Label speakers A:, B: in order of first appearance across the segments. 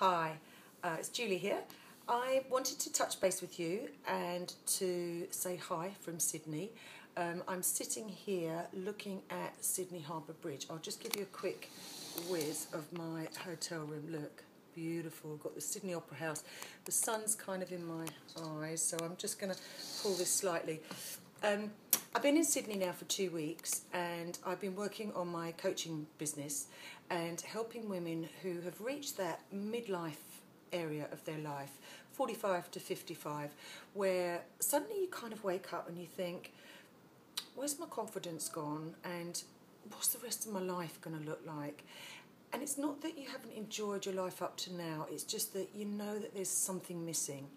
A: Hi, uh, it's Julie here. I wanted to touch base with you and to say hi from Sydney. Um, I'm sitting here looking at Sydney Harbour Bridge. I'll just give you a quick whiz of my hotel room. Look, beautiful. Got the Sydney Opera House. The sun's kind of in my eyes, so I'm just going to pull this slightly. Um, I've been in Sydney now for two weeks and I've been working on my coaching business and helping women who have reached that midlife area of their life, 45 to 55, where suddenly you kind of wake up and you think, where's my confidence gone and what's the rest of my life going to look like? And it's not that you haven't enjoyed your life up to now, it's just that you know that there's something missing.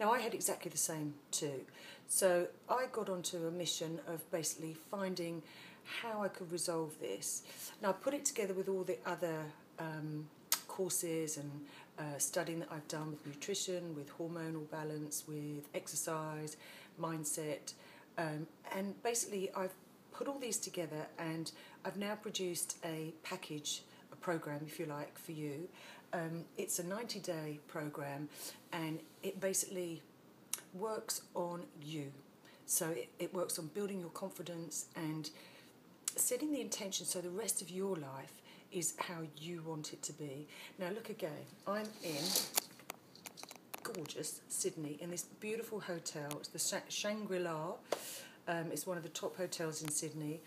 A: Now, I had exactly the same too. So I got onto a mission of basically finding how I could resolve this. Now, I put it together with all the other um, courses and uh, studying that I've done with nutrition, with hormonal balance, with exercise, mindset, um, and basically I've put all these together and I've now produced a package, a program, if you like, for you. Um, it's a 90 day program and it basically works on you. So it, it works on building your confidence and setting the intention so the rest of your life is how you want it to be. Now look again, I'm in gorgeous Sydney in this beautiful hotel. It's the Shangri-La. Um, it's one of the top hotels in Sydney.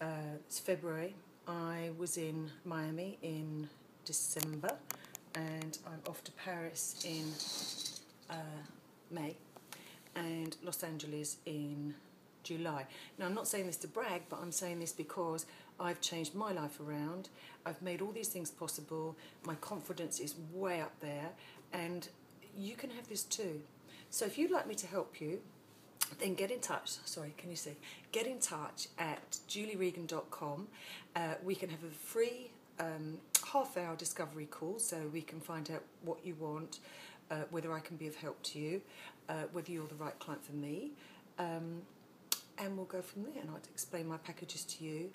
A: Uh, it's February. I was in Miami in December and I'm off to Paris in uh, May and Los Angeles in July. Now, I'm not saying this to brag, but I'm saying this because I've changed my life around. I've made all these things possible. My confidence is way up there, and you can have this too. So, if you'd like me to help you, then get in touch. Sorry, can you see? Get in touch at julieregan.com. Uh, we can have a free um, half hour discovery call so we can find out what you want, uh, whether I can be of help to you, uh, whether you're the right client for me. Um, and we'll go from there. And I'll explain my packages to you.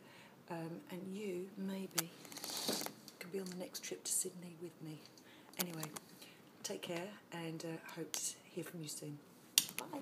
A: Um, and you, maybe, can be on the next trip to Sydney with me. Anyway, take care and uh, hope to hear from you soon. Bye.